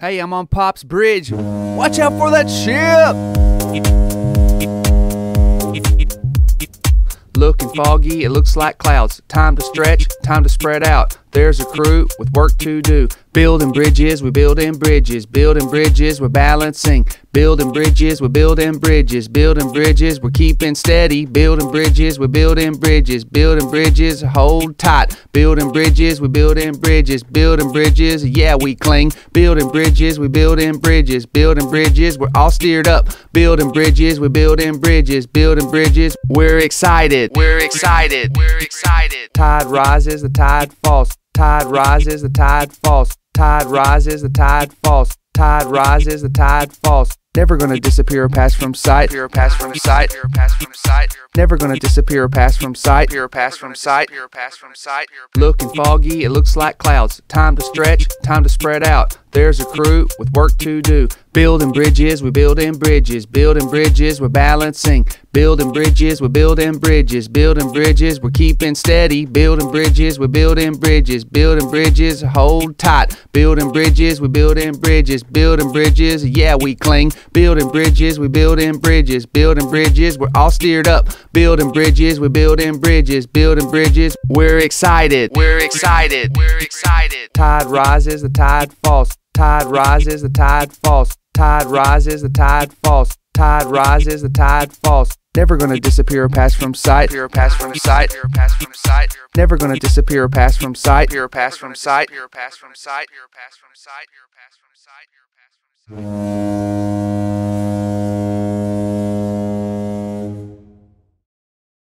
Hey, I'm on Pop's Bridge. Watch out for that ship! Looking foggy, it looks like clouds. Time to stretch, time to spread out. There's a crew with work to do. Building bridges, we're building bridges. Building bridges, we're balancing. Building bridges, we're building bridges. Building bridges, we're keeping steady. Building bridges, we're building bridges. Building bridges, hold tight. Building bridges, we're building bridges. Building bridges, yeah, we cling. Building bridges, we're building bridges. Building bridges, we're all steered up. Building bridges, we're building bridges. Building bridges, we're excited. We're excited. We're excited. Tide rises, the tide falls. Tide rises, the tide falls. Tide rises, the tide falls. Tide rises, the tide falls. Never gonna disappear or pass from sight. Disappear or pass from sight. Pass from sight. Never gonna disappear or pass from sight. Disappear or pass from sight. Pass from sight. Looking foggy, it looks like clouds. Time to stretch, time to spread out. There's a crew with work to do. Building bridges, we're building bridges. Building bridges, we're balancing. Building bridges, we're building bridges. Building bridges, we're keeping steady. Building bridges, we're building bridges. Building bridges, hold tight. Building bridges, we're building bridges. Building bridges, yeah, we cling. Building bridges, we're building bridges. Building bridges, we're all steered up. Building bridges, we're building bridges. Building bridges, we're excited. We're excited. We're excited. Tide rises, the tide falls. Tide rises, the tide falls. Tide rises, the tide falls. Tide rises, the tide falls. Never gonna disappear or pass from sight. Disappear or pass from sight. Pass from sight. Never gonna disappear or pass from sight. Disappear or pass from sight. Pass from sight. Pass from sight. Pass from sight. Pass from sight.